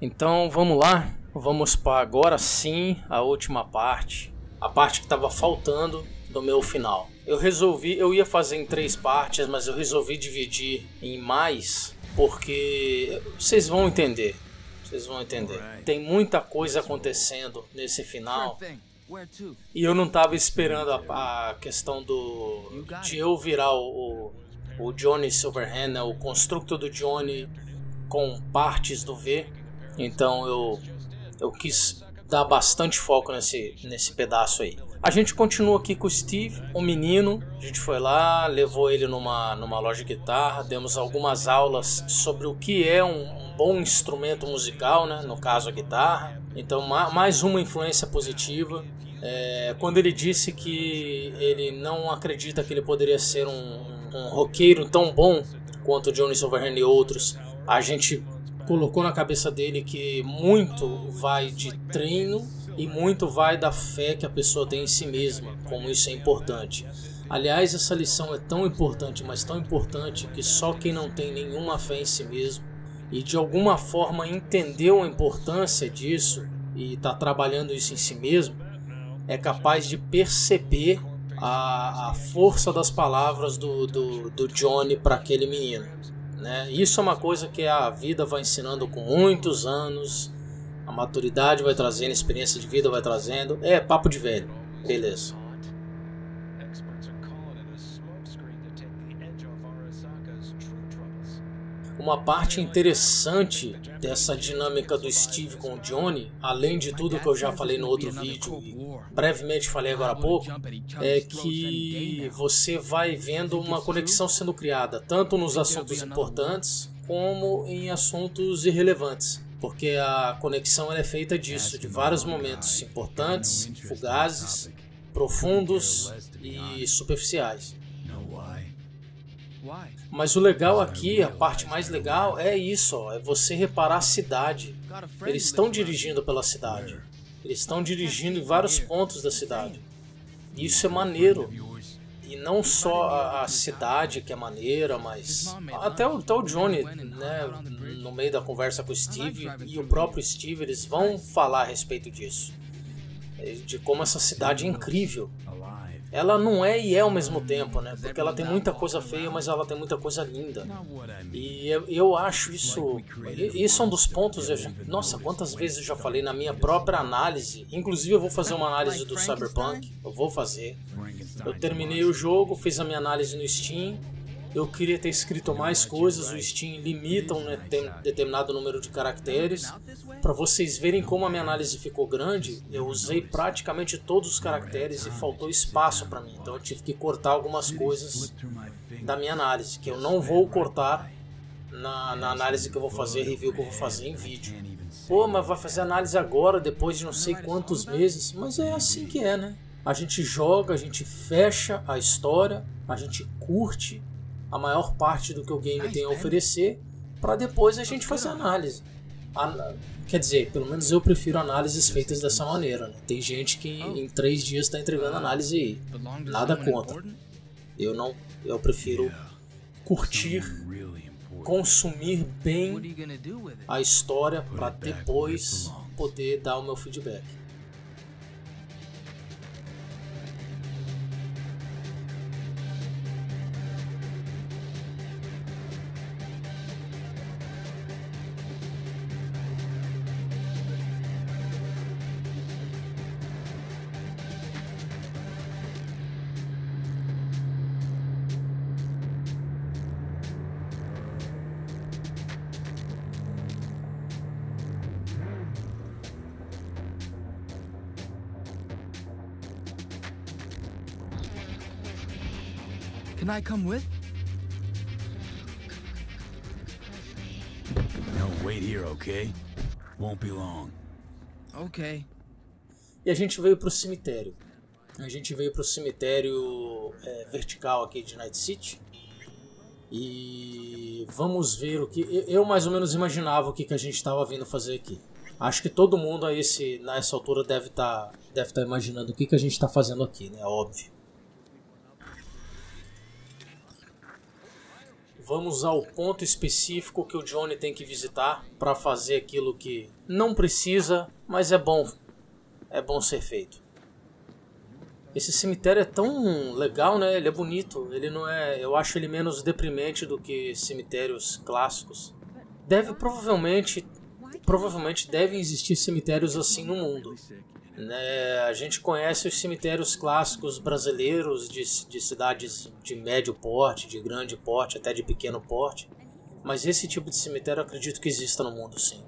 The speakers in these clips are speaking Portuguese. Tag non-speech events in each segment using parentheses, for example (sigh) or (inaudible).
Então vamos lá, vamos para agora sim a última parte, a parte que estava faltando do meu final. Eu resolvi, eu ia fazer em três partes, mas eu resolvi dividir em mais porque vocês vão entender. Vocês vão entender. Tem muita coisa acontecendo nesse final. E eu não estava esperando a, a, questão do de eu virar o, o, Johnny Silverhand, né, o construto do Johnny com partes do V. Então eu eu quis dar bastante foco nesse nesse pedaço aí. A gente continua aqui com o Steve, o menino. A gente foi lá, levou ele numa, numa loja de guitarra, demos algumas aulas sobre o que é um, um bom instrumento musical, né? no caso a guitarra. Então, mais uma influência positiva. É, quando ele disse que ele não acredita que ele poderia ser um, um roqueiro tão bom quanto Johnny Silverhand e outros, a gente colocou na cabeça dele que muito vai de treino e muito vai da fé que a pessoa tem em si mesma, como isso é importante. Aliás, essa lição é tão importante, mas tão importante que só quem não tem nenhuma fé em si mesmo e de alguma forma entendeu a importância disso e está trabalhando isso em si mesmo, é capaz de perceber a, a força das palavras do, do, do Johnny para aquele menino. Né? Isso é uma coisa que a vida vai ensinando com muitos anos a maturidade vai trazendo, a experiência de vida vai trazendo. É papo de velho. Beleza. Uma parte interessante dessa dinâmica do Steve com o Johnny, além de tudo que eu já falei no outro vídeo e brevemente falei agora há pouco, é que você vai vendo uma conexão sendo criada, tanto nos assuntos importantes como em assuntos irrelevantes porque a conexão é feita disso, de vários momentos importantes, fugazes, profundos e superficiais. Mas o legal aqui, a parte mais legal é isso, ó, é você reparar a cidade. Eles estão dirigindo pela cidade. Eles estão dirigindo em vários pontos da cidade. Isso é maneiro. E não só a, a, cidade que é maneira, mas até o, até o Johnny, né, no meio da conversa com o Steve e o próprio Steve, eles vão falar a respeito disso. De como essa cidade é incrível. Ela não é e é ao mesmo tempo, né? Porque ela tem muita coisa feia, mas ela tem muita coisa linda. E eu, acho isso. Isso é um dos pontos. Já, nossa, quantas vezes eu já falei na minha própria análise. Inclusive, eu vou fazer uma análise do Cyberpunk. Eu vou fazer. Eu terminei o jogo, fiz a minha análise no Steam. Eu queria ter escrito mais coisas, o Steam limita um determinado número de caracteres. Para vocês verem como a minha análise ficou grande, eu usei praticamente todos os caracteres e faltou espaço para mim. Então eu tive que cortar algumas coisas da minha análise, que eu não vou cortar na, na análise que eu vou fazer, review que eu vou fazer em vídeo. Pô, mas vai fazer análise agora, depois de não sei quantos meses. Mas é assim que é, né? A gente joga, a gente fecha a história, a gente curte a maior parte do que o game tem a oferecer, para depois a gente fazer análise. Quer dizer, pelo menos eu prefiro análises feitas dessa maneira. Né? Tem gente que em três dias está entregando análise e nada contra. Eu não, eu prefiro curtir, consumir bem a história para depois poder dar o meu feedback. Can I come with? No, wait here, okay? Won't be long. Okay. E a gente veio pro cemitério. A gente veio pro cemitério é, vertical aqui de Night City. E vamos ver o que. Eu mais ou menos imaginava o que, que a gente estava vindo fazer aqui. Acho que todo mundo a esse, nessa altura deve estar tá, deve tá imaginando o que, que a gente está fazendo aqui, né? Óbvio. Vamos ao ponto específico que o Johnny tem que visitar para fazer aquilo que não precisa, mas é bom. É bom ser feito. Esse cemitério é tão legal, né? Ele é bonito. Ele não é, eu acho ele menos deprimente do que cemitérios clássicos. Deve provavelmente provavelmente devem existir cemitérios assim no mundo. Né? A gente conhece os cemitérios clássicos brasileiros de, de cidades de médio porte, de grande porte, até de pequeno porte. Mas esse tipo de cemitério eu acredito que exista no mundo, sim.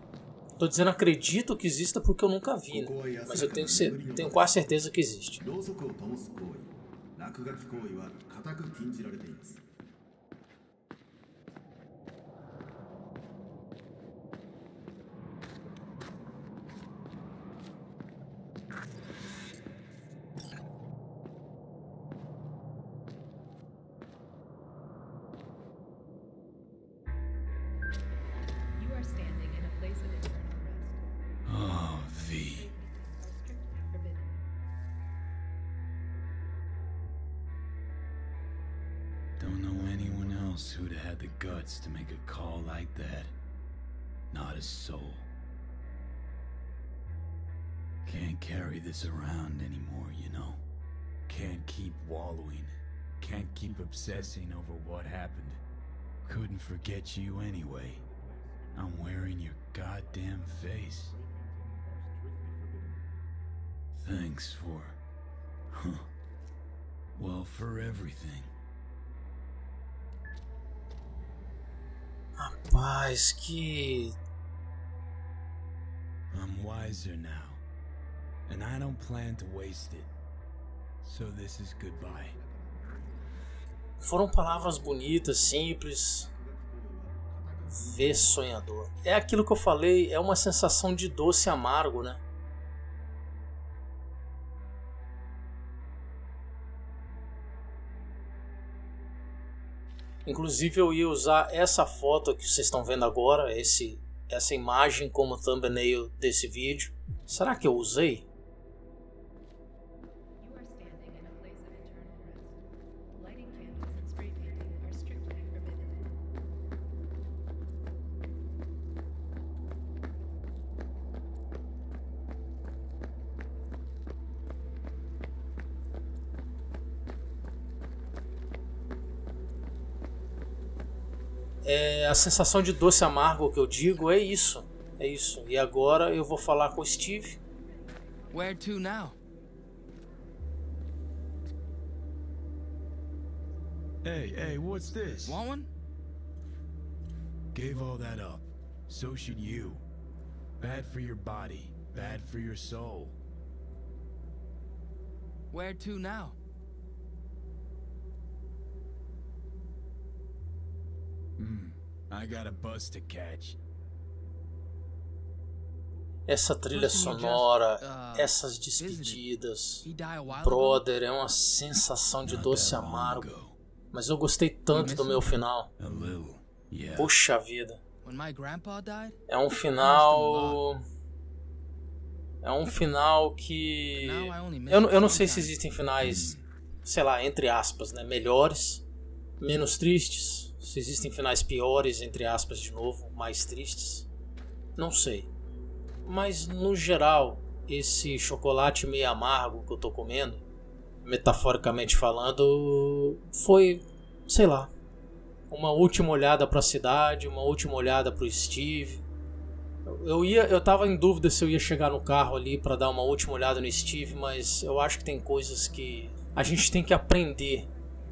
Tô dizendo acredito que exista porque eu nunca vi, né? mas eu tenho, tenho quase certeza que existe. Else who'd have had the guts to make a call like that. Not a soul. Can't carry this around anymore, you know? Can't keep wallowing. Can't keep obsessing over what happened. Couldn't forget you anyway. I'm wearing your goddamn face. Thanks for... Huh. Well, for everything. Rapaz, que. I'm wiser now. And I don't plan to waste it. So this is goodbye. Foram palavras bonitas, simples. Vê sonhador. É aquilo que eu falei, é uma sensação de doce amargo, né? Inclusive eu ia usar essa foto que vocês estão vendo agora, esse, essa imagem como thumbnail desse vídeo. Será que eu usei? É, a sensação de doce amargo que eu digo é isso. É isso. E agora eu vou falar com o Steve. Where to now? Hey, hey, what's this? Want one? Gave all that up. So should you. Bad for your body, bad for your soul. Where to now? Hmm. I got a bus to catch. Essa trilha sonora, uh, essas despedidas, Brother, é uma sensação de doce amargo. Mas eu gostei tanto do meu final. Puxa vida. É um final. É um final que. Eu, eu não sei se existem finais, sei lá, entre aspas, né? Melhores, menos tristes se existem finais piores, entre aspas, de novo, mais tristes, não sei. Mas no geral, esse chocolate meio amargo que eu tô comendo, metaforicamente falando, foi, sei lá, uma última olhada para a cidade, uma última olhada para o Steve. Eu ia, eu tava em dúvida se eu ia chegar no carro ali para dar uma última olhada no Steve, mas eu acho que tem coisas que a gente tem que aprender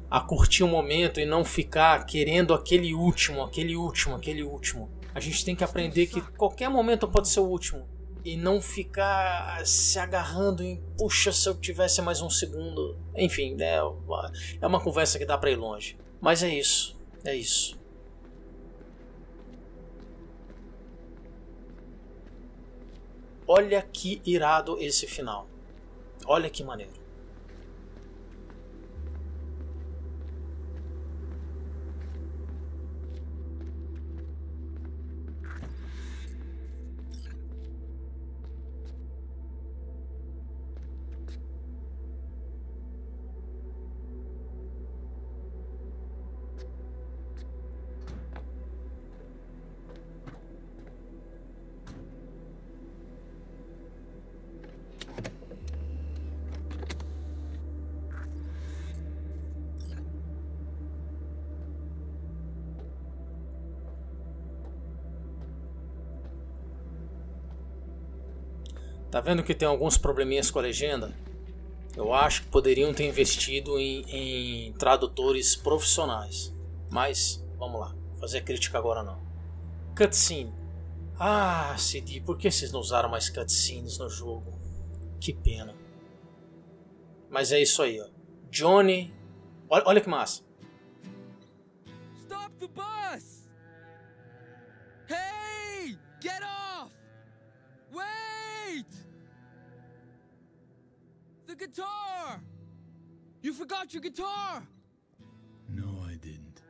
a curtir o momento e não ficar querendo aquele último, aquele último, aquele último. A gente tem que aprender que qualquer momento pode ser o último e não ficar se agarrando em puxa se eu tivesse mais um segundo. Enfim, é uma, é uma conversa que dá para ir longe. Mas é isso, é isso. Olha que irado esse final. Olha que maneiro. Tá vendo que tem alguns probleminhas com a legenda? Eu acho que poderiam ter investido em, em tradutores profissionais. Mas, vamos lá, fazer crítica agora não. Cutscene. Ah, CD, por que vocês não usaram mais cutscenes no jogo? Que pena. Mas é isso aí, ó. Johnny. Olha, olha que massa. Stop the bus! Hey! Get off! The guitar! You forgot your guitar! No, I didn't.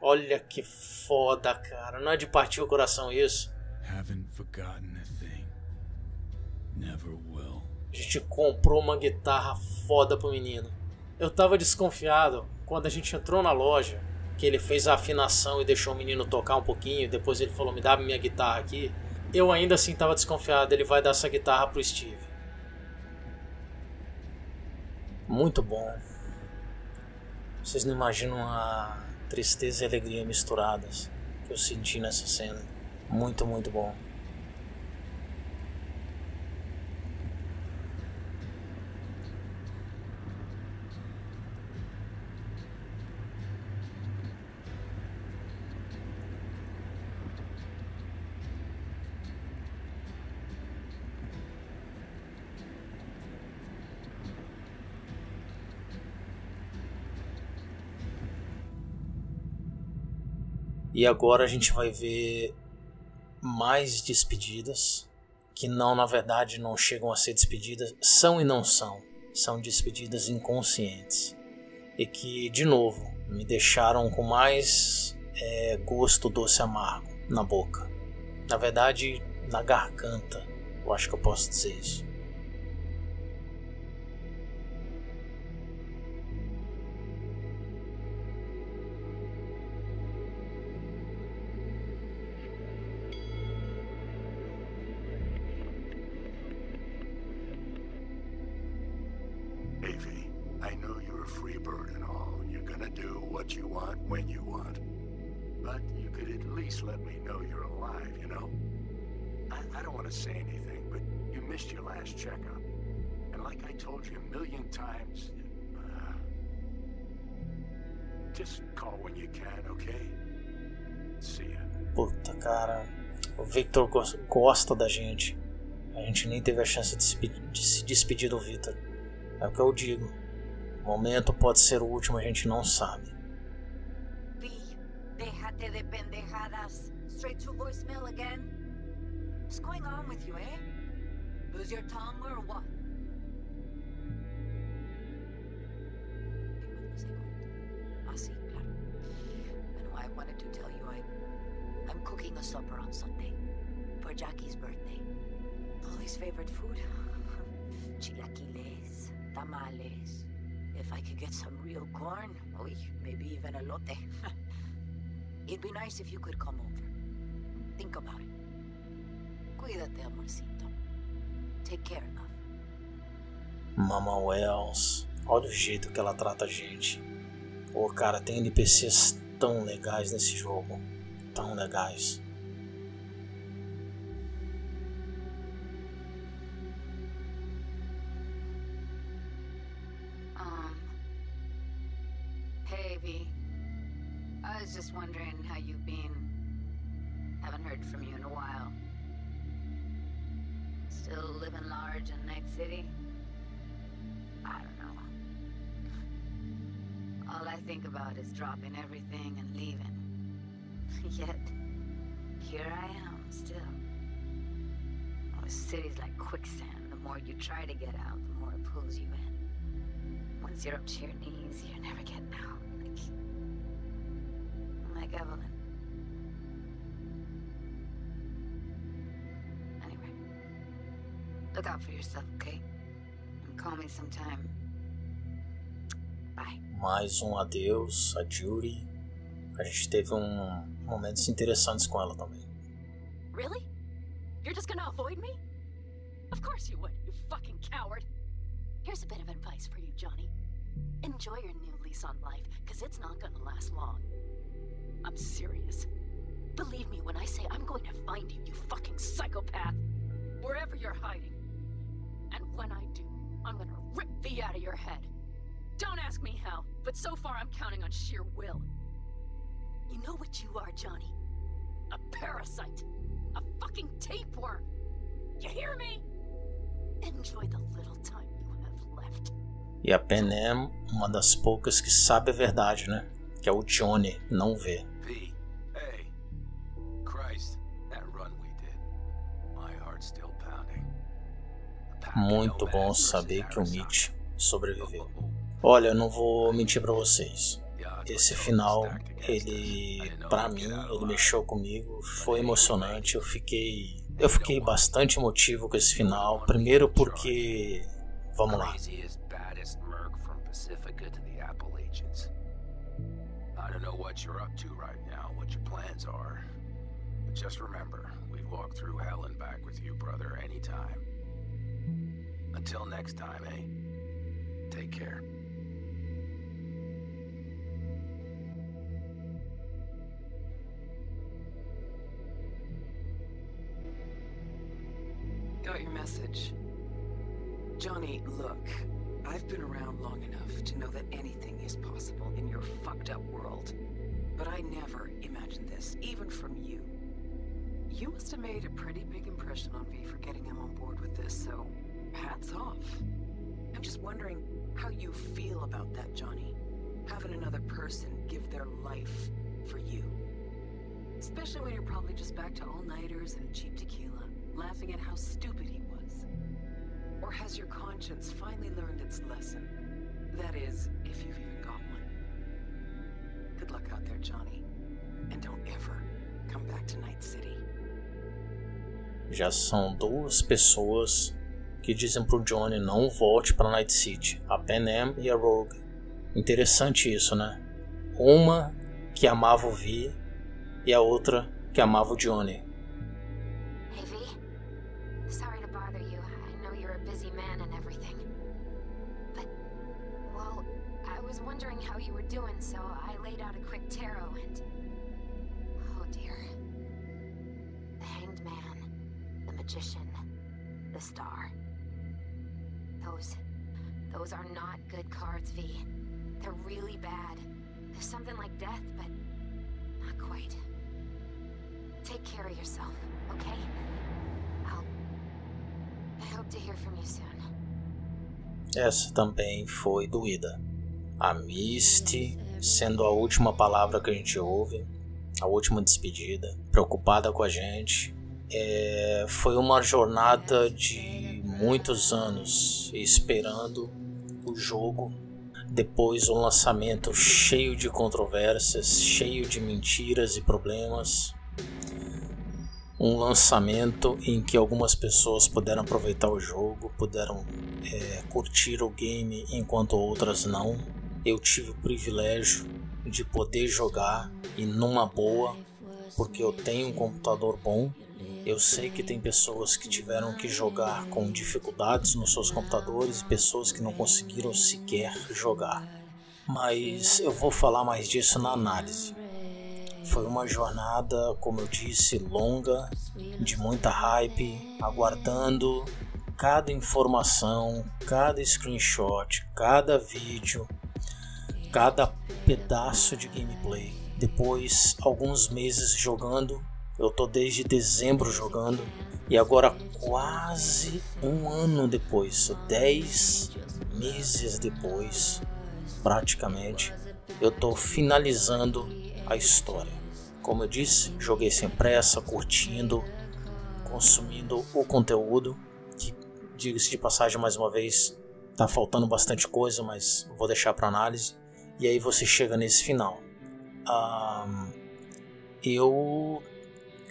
Olha que foda, cara. Não é de partir o coração isso. Haven't forgotten a thing. Never will. A gente comprou uma guitarra foda pro menino. Eu tava desconfiado quando a gente entrou na loja, que ele fez a afinação e deixou o menino tocar um pouquinho, depois ele falou: "Me dá minha guitarra aqui". Eu ainda assim tava desconfiado, ele vai dar essa guitarra pro Steve. Muito bom. Vocês não imaginam a tristeza e alegria misturadas que eu senti nessa cena. Muito, muito bom. E agora a gente vai ver mais despedidas, que não, na verdade, não chegam a ser despedidas, são e não são. São despedidas inconscientes. E que, de novo, me deixaram com mais é, gosto doce amargo na boca. Na verdade, na garganta. Eu acho que eu posso dizer isso. What you want when you want. But you could at least let me know you're alive, you know? I, I don't want to say anything, but you missed your last checkup. And like I told you a million times, uh, just call when you can, okay? See ya. Puta, cara. O Victor gos- gosta da gente. A gente nem teve a chance de se, de se despedir do Victor. É o que eu digo. O momento pode ser o último, a gente não sabe. Straight to voicemail again? What's going on with you, eh? Lose your tongue or what? Ah, sí, claro. Bueno, I wanted to tell you I, I'm cooking a supper on Sunday for Jackie's birthday. All his favorite food? (laughs) Chilaquiles, tamales. If I could get some real corn, uy, maybe even elote. (laughs) It'd be nice if you could come over. Think about it. Cuídate, amorcito. Take care, love. Mama Wells. Olha o jeito que ela trata a gente. Pô, cara, tem NPCs tão legais nesse jogo. Tão legais. More you try to get out, the more it pulls you in. Once you're up to your knees, you're never getting out. Like, like Evelyn. Anyway, look out for yourself, okay? And call me sometime. Bye. Mais um adeus a Judy. A gente teve um momentos interessantes com ela também. Really? You're just gonna avoid me? Of course you would, you fucking coward. Here's a bit of advice for you, Johnny. Enjoy your new lease on life, because it's not gonna last long. I'm serious. Believe me when I say I'm going to find you, you fucking psychopath. Wherever you're hiding. And when I do, I'm gonna rip V out of your head. Don't ask me how, but so far I'm counting on sheer will. You know what you are, Johnny? A parasite. A fucking tapeworm. You hear me? E a Penem, uma das poucas que sabe a verdade, né? Que é o Johnny, não vê. Muito bom saber que o. Mitch sobreviveu. Olha, eu não vou mentir pra vocês. Esse final, ele, pra mim, ele mexeu comigo, foi emocionante. Eu fiquei, eu fiquei bastante emotivo com esse final. Primeiro porque, vamos lá. I you're up to right now, what your plans are. But just remember, we'd walk through hell and back with you, brother, anytime. Until next time, eh? Take care. Johnny, look. I've been around long enough to know that anything is possible in your fucked up world. But I never imagined this, even from you. You must have made a pretty big impression on V for getting him on board with this, so hats off. I'm just wondering how you feel about that, Johnny. Having another person give their life for you. Especially when you're probably just back to all-nighters and cheap tequila, laughing at how stupid he. Or has your conscience finally learned its lesson? That is, if you've even got one. Good luck out there, Johnny. And don't ever come back to Night City. Já são duas pessoas que dizem pro Johnny não volte pra Night City, a Penem e a Rogue. Interessante isso, né? Uma que amava o Vi e a outra que amava o Johnny. Those are not good cards, V. They're really bad. There's something like death, but not quite. Take care of yourself, okay? I'll. I hope to hear from you soon. Essa também foi doída. A Misty sendo a última palavra que a gente ouve, a última despedida, preocupada com a gente. É, foi uma jornada de muitos anos esperando o jogo. Depois um lançamento cheio de controvérsias, cheio de mentiras e problemas. Um lançamento em que algumas pessoas puderam aproveitar o jogo, puderam é, curtir o game enquanto outras não. Eu tive o privilégio de poder jogar e numa boa, porque eu tenho um computador bom. Eu sei que tem pessoas que tiveram que jogar com dificuldades nos seus computadores e pessoas que não conseguiram sequer jogar. Mas eu vou falar mais disso na análise. Foi uma jornada, como eu disse, longa, de muita hype, aguardando cada informação, cada screenshot, cada vídeo, cada pedaço de gameplay. Depois, alguns meses jogando, eu tô desde dezembro jogando e agora quase um ano depois, 10 meses depois, praticamente, eu tô finalizando a história. Como eu disse, joguei sem pressa, curtindo, consumindo o conteúdo. Que, diga-se de passagem mais uma vez, tá faltando bastante coisa, mas vou deixar para análise. E aí você chega nesse final. Um, eu,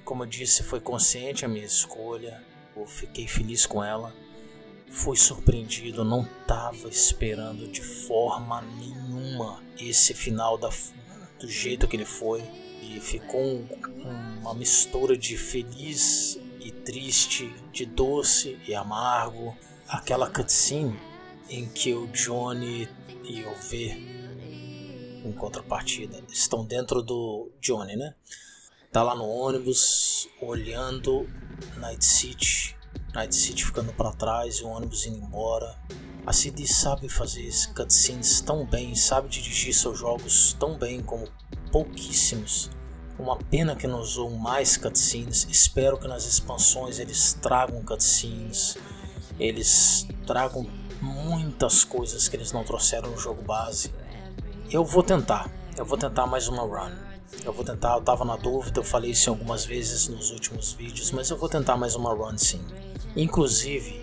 como eu disse, foi consciente a minha escolha. Eu fiquei feliz com ela. Fui surpreendido, não estava esperando de forma nenhuma esse final da, do jeito que ele foi. E ficou um, uma mistura de feliz e triste, de doce e amargo. Aquela cutscene em que o Johnny e o V, em contrapartida, estão dentro do Johnny, né? Tá lá no ônibus, olhando Night City, Night City ficando para trás e o ônibus indo embora. A CD sabe fazer cutscenes tão bem, sabe dirigir seus jogos tão bem como pouquíssimos. Uma pena que não usou mais cutscenes. Espero que nas expansões eles tragam cutscenes, eles tragam muitas coisas que eles não trouxeram no jogo base. Eu vou tentar, eu vou tentar mais uma run. Eu vou tentar, eu tava na dúvida, eu falei isso algumas vezes nos últimos vídeos, mas eu vou tentar mais uma run sim. Inclusive,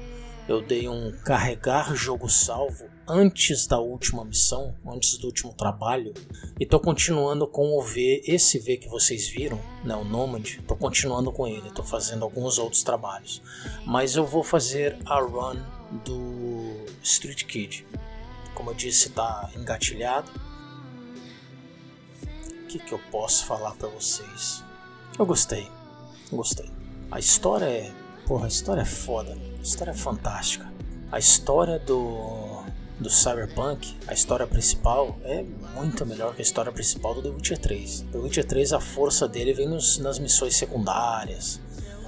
eu dei um carregar jogo salvo antes da última missão, antes do último trabalho, e tô continuando com o V, esse V que vocês viram, né, o Nomad, tô continuando com ele, tô fazendo alguns outros trabalhos. Mas eu vou fazer a run do Street Kid. Como eu disse, tá engatilhado. Que, que eu posso falar para vocês? Eu gostei, gostei. A história é, porra, a história é foda, a história é fantástica. A história do do Cyberpunk, a história principal é muito melhor que a história principal do The Witcher 3. The Witcher 3, a força dele vem nos, nas missões secundárias,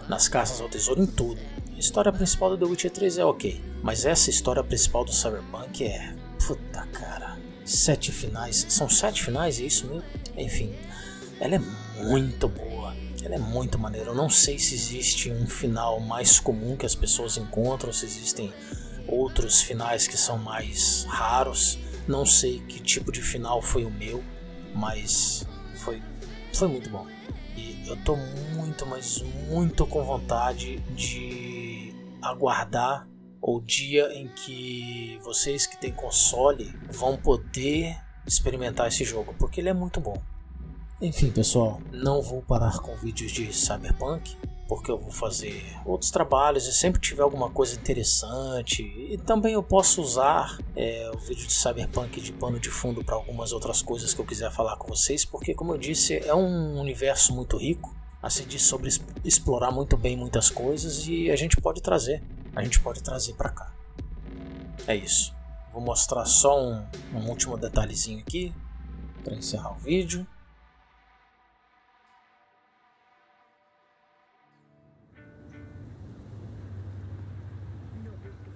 nas caças ao tesouro, em tudo. A história principal do The Witcher 3 é ok, mas essa história principal do Cyberpunk é. Puta cara. Sete finais. São sete finais, é isso mesmo? Enfim, ela é muito boa. Ela é muito maneira. Eu não sei se existe um final mais comum que as pessoas encontram, se existem outros finais que são mais raros. Não sei que tipo de final foi o meu, mas foi, foi muito bom. E eu tô muito, mas muito com vontade de aguardar o dia em que vocês que têm console vão poder experimentar esse jogo, porque ele é muito bom. Enfim, pessoal, não vou parar com vídeos de Cyberpunk porque eu vou fazer outros trabalhos e sempre tiver alguma coisa interessante. E também eu posso usar é, o vídeo de Cyberpunk de pano de fundo para algumas outras coisas que eu quiser falar com vocês, porque, como eu disse, é um universo muito rico. A se diz sobre explorar muito bem muitas coisas e a gente pode trazer, a gente pode trazer para cá. É isso. Vou mostrar só um, um último detalhezinho aqui para encerrar o vídeo.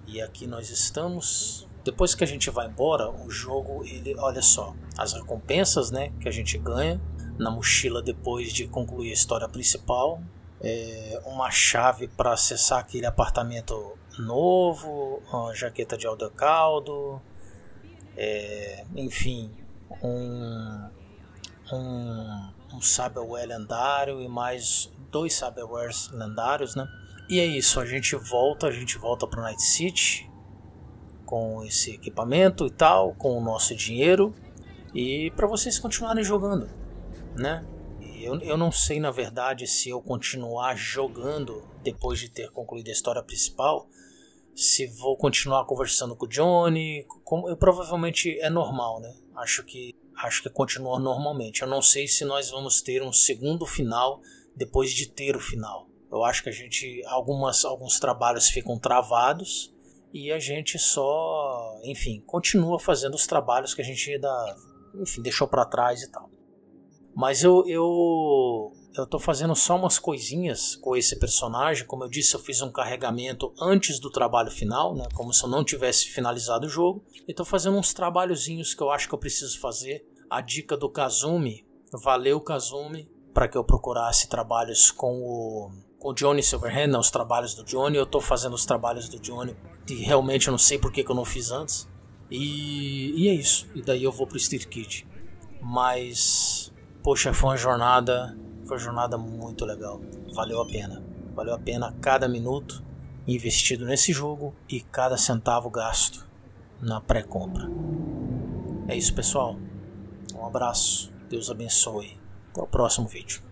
E aqui nós estamos. Depois que a gente vai embora, o jogo, ele, olha só, as recompensas, né, que a gente ganha na mochila depois de concluir a história principal, é uma chave para acessar aquele apartamento novo, jaqueta de aldecaldo, é, enfim, um, um, um saberware lendário e mais dois saberwares lendários, né? E é isso, a gente volta, a gente volta para Night City com esse equipamento e tal, com o nosso dinheiro e para vocês continuarem jogando, né? Eu, eu não sei na verdade se eu continuar jogando depois de ter concluído a história principal, se vou continuar conversando com o Johnny, como eu provavelmente é normal, né? Acho que acho que continua normalmente. Eu não sei se nós vamos ter um segundo final depois de ter o final. Eu acho que a gente algumas alguns trabalhos ficam travados e a gente só, enfim, continua fazendo os trabalhos que a gente ainda, enfim, deixou para trás e tal. Mas eu eu eu tô fazendo só umas coisinhas com esse personagem, como eu disse, eu fiz um carregamento antes do trabalho final, né, como se eu não tivesse finalizado o jogo. E tô fazendo uns trabalhozinhos que eu acho que eu preciso fazer. A dica do Kazumi, valeu Kazumi, para que eu procurasse trabalhos com o com o Johnny Silverhand, né, os trabalhos do Johnny. Eu tô fazendo os trabalhos do Johnny e realmente eu não sei por que, que eu não fiz antes. E, e é isso. E daí eu vou pro Street Kid. Mas, poxa, foi uma jornada, foi uma jornada muito legal. Valeu a pena. Valeu a pena cada minuto investido nesse jogo e cada centavo gasto na pré-compra. É isso, pessoal. Um abraço. Deus abençoe. Até o próximo vídeo.